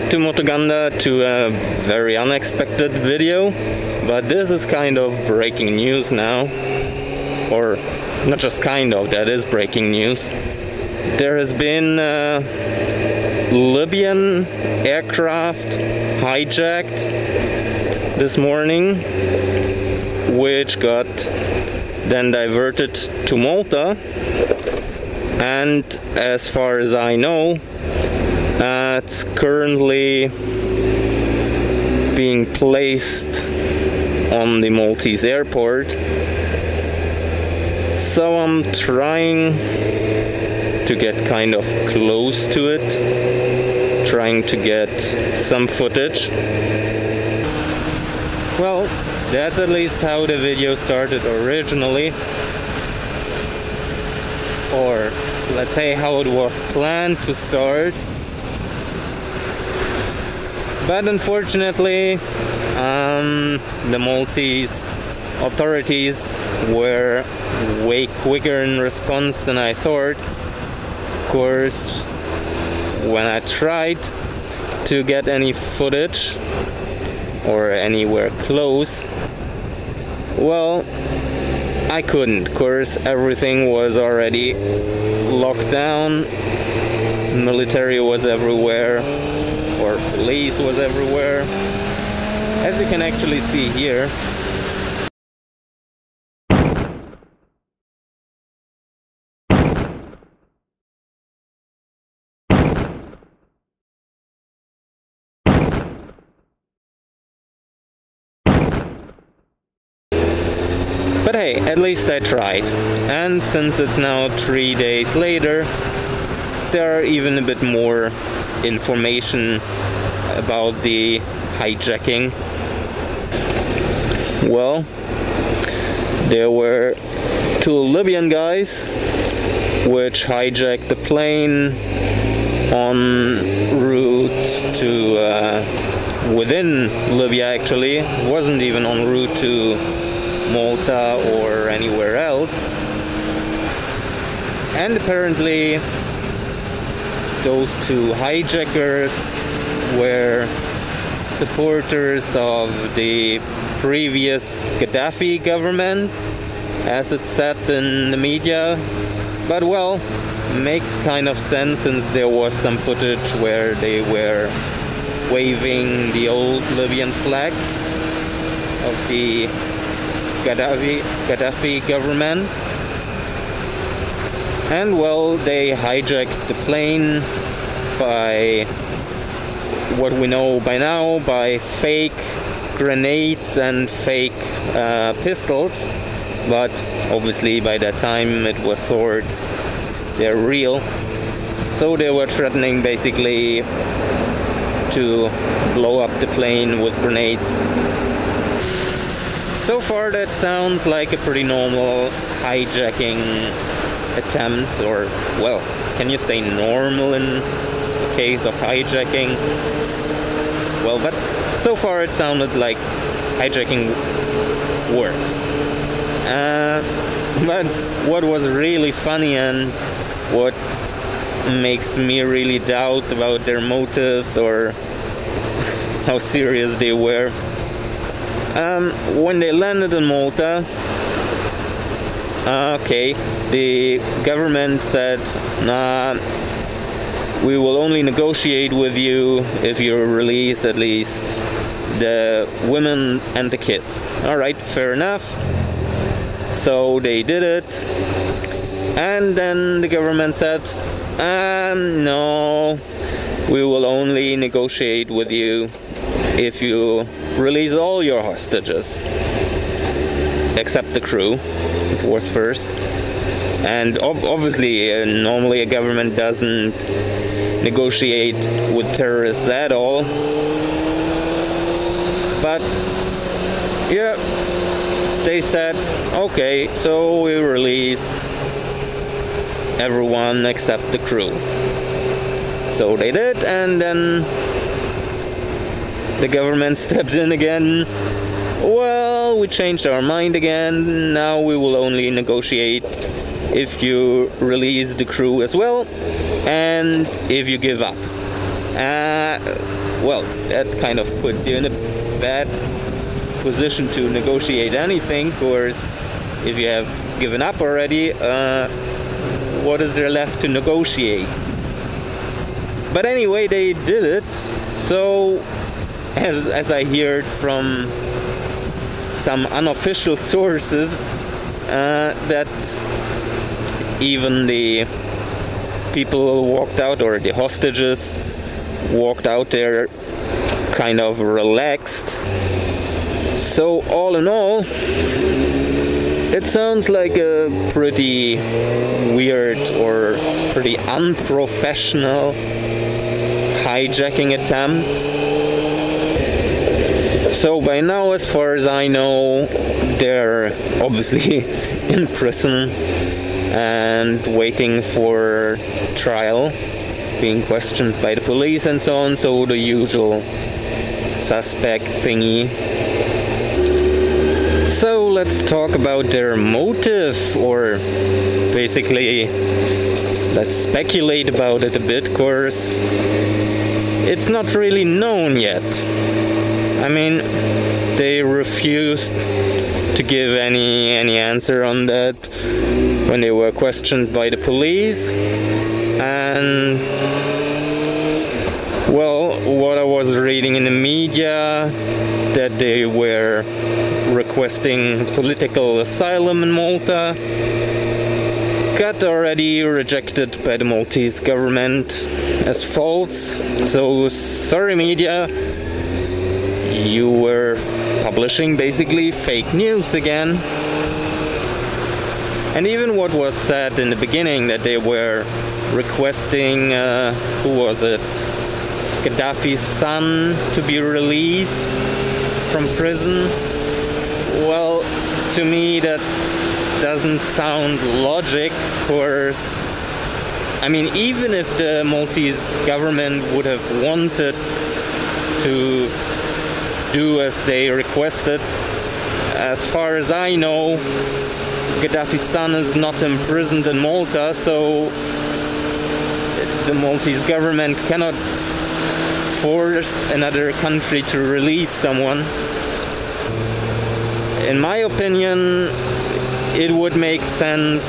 Back to Motoganda to a very unexpected video, but this is kind of breaking news now. Or not just kind of, that is breaking news. There has been a Libyan aircraft hijacked this morning, which got then diverted to Malta. And as far as I know, uh, currently being placed on the Maltese airport. So I'm trying to get kind of close to it, trying to get some footage. Well, that's at least how the video started originally. Or let's say how it was planned to start. But unfortunately, um, the Maltese authorities were way quicker in response than I thought. Of course, when I tried to get any footage or anywhere close, well, I couldn't. Of course, everything was already locked down, military was everywhere or police was everywhere. As you can actually see here, But hey, at least I tried. And since it's now three days later, there are even a bit more information about the hijacking. Well, there were two Libyan guys which hijacked the plane on route to uh, within Libya actually wasn't even en route to Malta or anywhere else and apparently those two hijackers were supporters of the previous Gaddafi government, as it said in the media. But well, makes kind of sense since there was some footage where they were waving the old Libyan flag of the Gaddafi, Gaddafi government. And well, they hijacked the plane by what we know by now by fake grenades and fake uh, pistols. But obviously, by that time, it was thought they're real. So they were threatening basically to blow up the plane with grenades. So far, that sounds like a pretty normal hijacking attempt, or well, can you say normal in the case of hijacking? Well, but so far it sounded like hijacking works. Uh, but what was really funny and what makes me really doubt about their motives or how serious they were. Um, when they landed in Malta, uh, okay, the government said, nah, we will only negotiate with you if you release at least the women and the kids. Alright, fair enough. So they did it. And then the government said, um, no, we will only negotiate with you if you release all your hostages, except the crew was first. And ob obviously, uh, normally a government doesn't negotiate with terrorists at all. But yeah, they said, okay, so we release everyone except the crew. So they did, and then the government stepped in again well, we changed our mind again. Now we will only negotiate if you release the crew as well and if you give up. Uh, well, that kind of puts you in a bad position to negotiate anything, of course, if you have given up already, uh, what is there left to negotiate? But anyway, they did it. So, as, as I heard from some unofficial sources, uh, that even the people walked out, or the hostages walked out there kind of relaxed. So, all in all, it sounds like a pretty weird or pretty unprofessional hijacking attempt. So, by now, as far as I know, they're obviously in prison and waiting for trial, being questioned by the police and so on. So, the usual suspect thingy so let's talk about their motive, or basically, let's speculate about it a bit, of course. It's not really known yet. I mean, they refused to give any any answer on that when they were questioned by the police and well what i was reading in the media that they were requesting political asylum in Malta got already rejected by the Maltese government as false. So, sorry, media, you were publishing basically fake news again. And even what was said in the beginning that they were requesting, uh, who was it? Gaddafi's son to be released from prison well, to me, that doesn't sound logic, of course. I mean, even if the Maltese government would have wanted to do as they requested, as far as I know, Gaddafi's son is not imprisoned in Malta, so the Maltese government cannot force another country to release someone in my opinion, it would make sense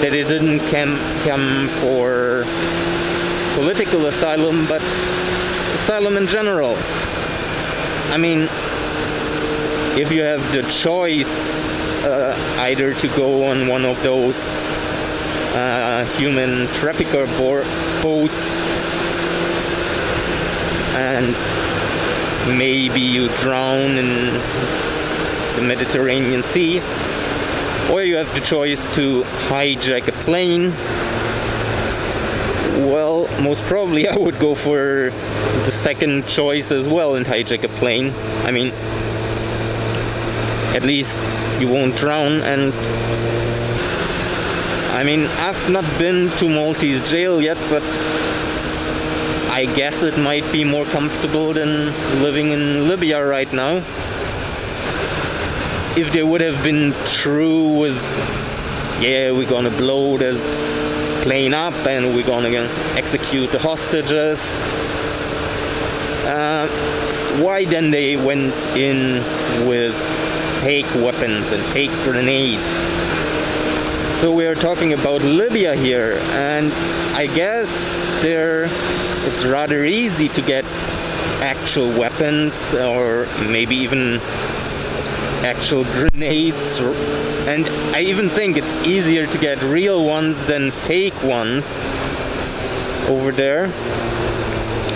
that it didn't come, come for political asylum, but asylum in general. I mean, if you have the choice uh, either to go on one of those uh, human trafficker boats and maybe you drown in the Mediterranean Sea, or you have the choice to hijack a plane. Well, most probably I would go for the second choice as well and hijack a plane. I mean, at least you won't drown and I mean, I've not been to Maltese jail yet, but I guess it might be more comfortable than living in Libya right now. If they would have been true with, yeah, we're gonna blow this plane up and we're gonna execute the hostages, uh, why then they went in with fake weapons and fake grenades? So we are talking about Libya here, and I guess there it's rather easy to get actual weapons or maybe even actual grenades. And I even think it's easier to get real ones than fake ones over there.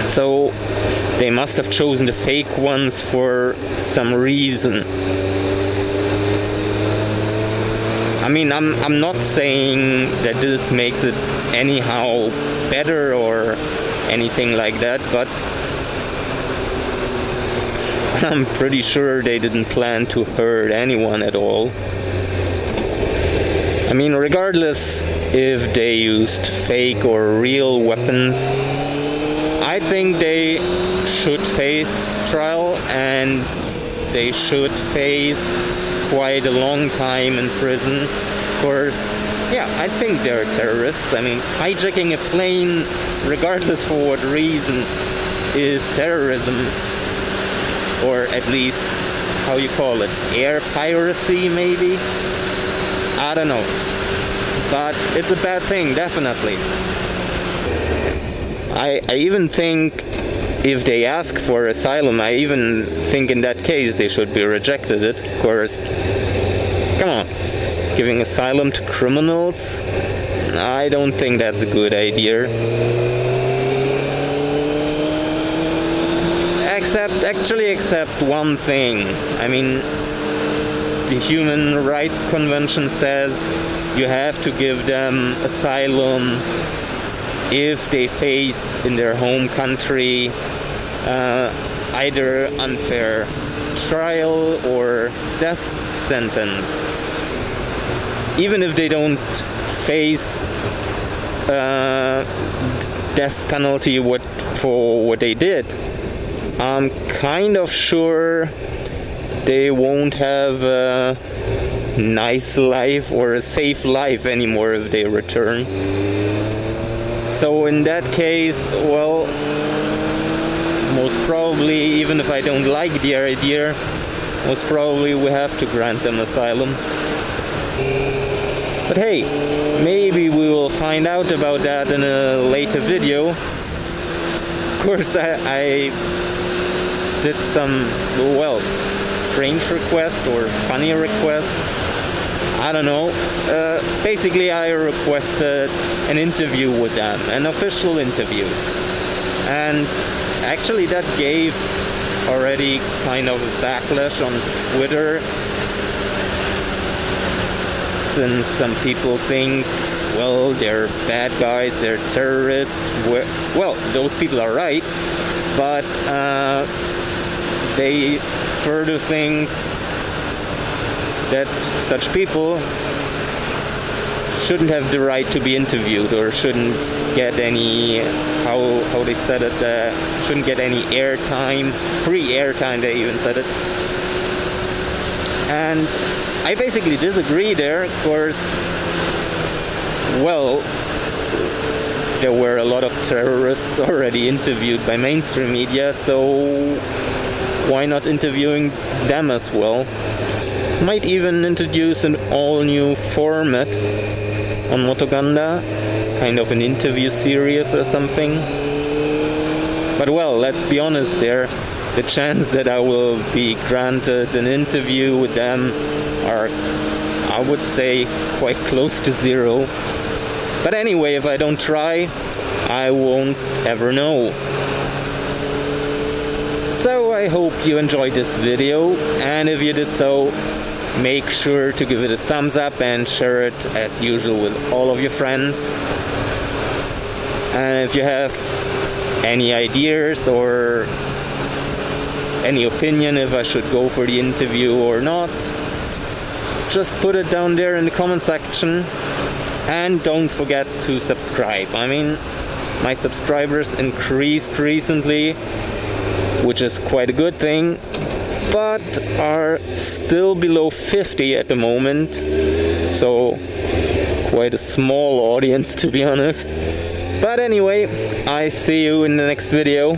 So they must have chosen the fake ones for some reason I mean I'm I'm not saying that this makes it anyhow better or anything like that but I'm pretty sure they didn't plan to hurt anyone at all. I mean, regardless if they used fake or real weapons, I think they should face trial and they should face quite a long time in prison. Of course, yeah, I think they're terrorists. I mean, hijacking a plane, regardless for what reason, is terrorism. Or at least, how you call it, air piracy, maybe? I don't know. But it's a bad thing, definitely. I, I even think if they ask for asylum, I even think in that case they should be rejected it, of course. Come on. Giving asylum to criminals? I don't think that's a good idea. Except, actually except one thing. I mean, the Human Rights Convention says you have to give them asylum if they face in their home country uh, either unfair trial or death sentence. Even if they don't face uh, death penalty what, for what they did, I'm kind of sure they won't have a nice life or a safe life anymore if they return. So in that case, well, most probably, even if I don't like the idea, most probably we have to grant them asylum. But hey, maybe we will find out about that in a later video. Of course, I, I did some, well, strange request or funny request. I don't know. Uh, basically, I requested an interview with them, an official interview. And actually that gave already kind of a backlash on Twitter since some people think well they're bad guys they're terrorists well those people are right but uh, they further think that such people shouldn't have the right to be interviewed or shouldn't get any how how they said it uh, shouldn't get any airtime free airtime they even said it. And I basically disagree there of course. Well there were a lot of terrorists already interviewed by mainstream media so why not interviewing them as well might even introduce an all new format on Motoganda, kind of an interview series or something. But well, let's be honest there, the chance that I will be granted an interview with them are, I would say, quite close to zero. But anyway, if I don't try, I won't ever know. So I hope you enjoyed this video, and if you did so, make sure to give it a thumbs up and share it as usual with all of your friends. And if you have any ideas or any opinion if I should go for the interview or not just put it down there in the comment section. And don't forget to subscribe. I mean my subscribers increased recently which is quite a good thing. But are still below 50 at the moment. So quite a small audience to be honest. But anyway, I see you in the next video.